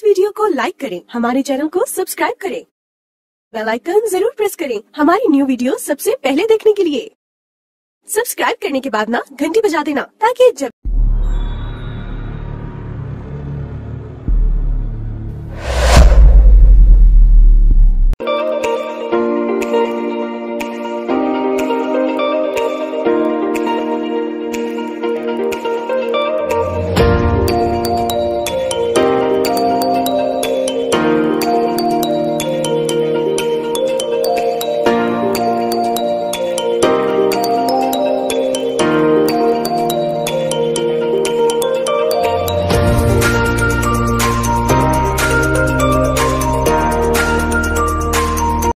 इस वीडियो को लाइक करें, हमारे चैनल को सब्सक्राइब करें। बेल आइकन ज़रूर प्रेस करें, हमारी न्यू वीडियो सबसे पहले देखने के लिए। सब्सक्राइब करने के बाद ना घंटी बजा देना, ताकि जब